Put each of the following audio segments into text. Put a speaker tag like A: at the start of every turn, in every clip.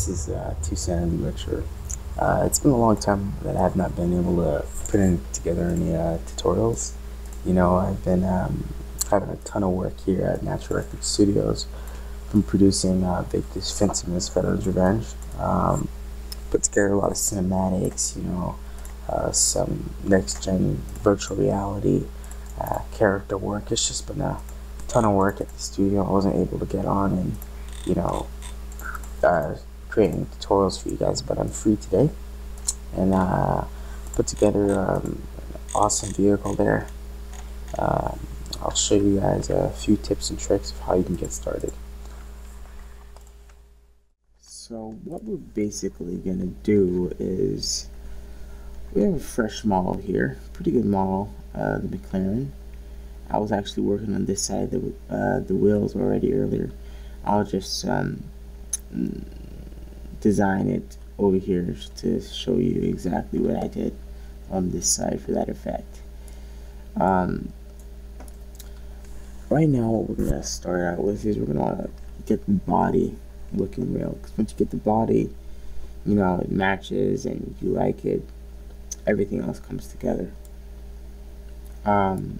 A: This is uh, Sanity Lecture. Uh, it's been a long time that I have not been able to put in together any uh, tutorials. You know, I've been um, having a ton of work here at Natural Record Studios from producing uh, Victus Vincimus Veterans Revenge. Um, put together a lot of cinematics, you know, uh, some next gen virtual reality, uh, character work. It's just been a ton of work at the studio. I wasn't able to get on and, you know, uh, creating tutorials for you guys, but I'm free today and uh, put together um, an awesome vehicle there. Um, I'll show you guys a few tips and tricks of how you can get started. So what we're basically going to do is we have a fresh model here, pretty good model, uh, the McLaren. I was actually working on this side, the, uh, the wheels already earlier. I'll just um, design it over here to show you exactly what I did on this side for that effect. Um, right now what we're to start out with is we're want to get the body looking real because once you get the body you know it matches and you like it everything else comes together um,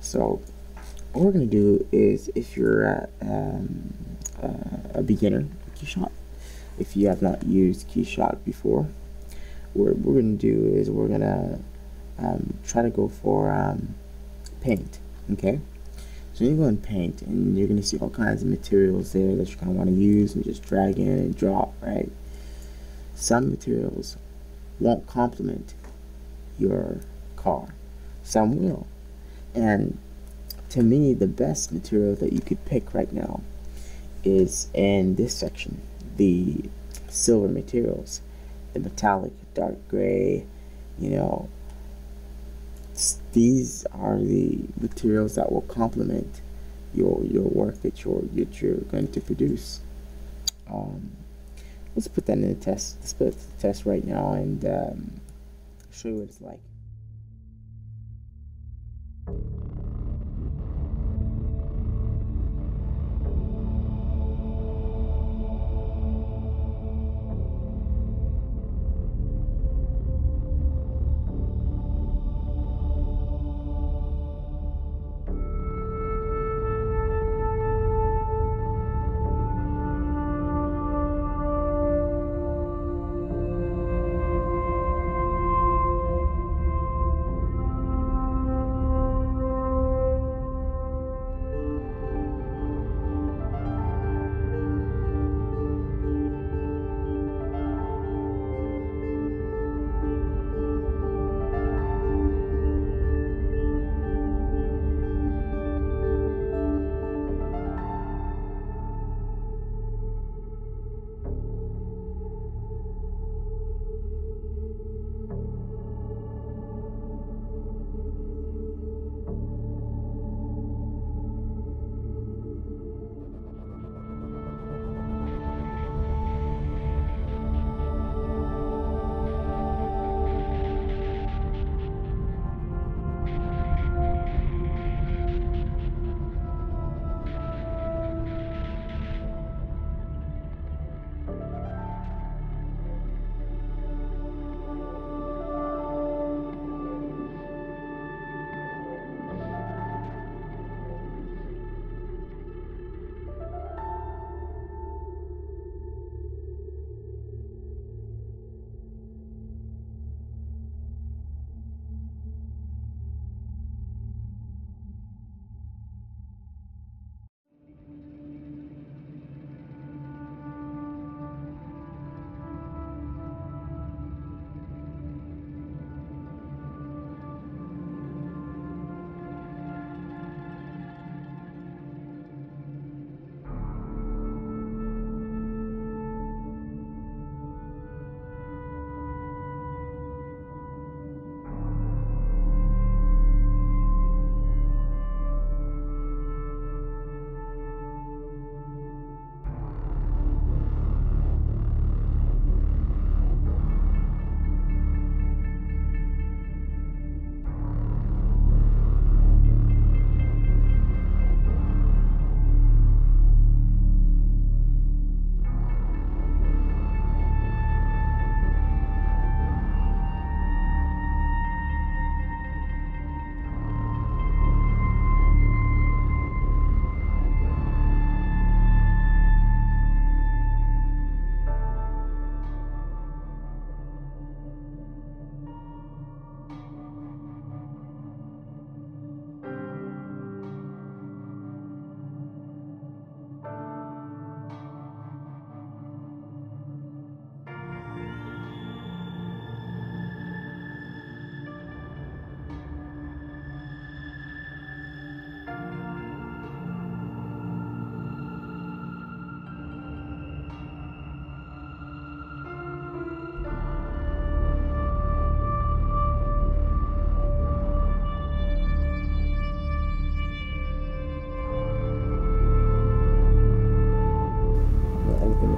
A: so what we're going to do is if you're at, um, uh, a beginner KeyShot if you have not used KeyShot before what we're going to do is we're going to um, try to go for um, paint okay? So you go in paint and you're going to see all kinds of materials there that you're going to want to use and just drag in and drop right? Some materials won't complement your car. Some will. And to me the best material that you could pick right now is in this section the silver materials the metallic dark gray you know these are the materials that will complement your your work that you're that you're going to produce. Um, let's put that in the test. Let's put the test right now and um, show you what it's like.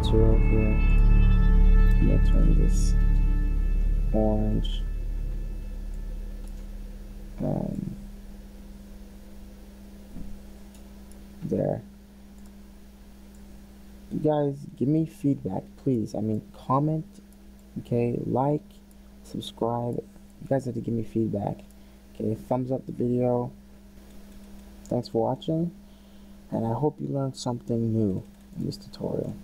A: Material here. I'm gonna turn this orange. Um, there. You guys, give me feedback, please. I mean, comment, okay, like, subscribe. You guys have to give me feedback. Okay, thumbs up the video. Thanks for watching, and I hope you learned something new in this tutorial.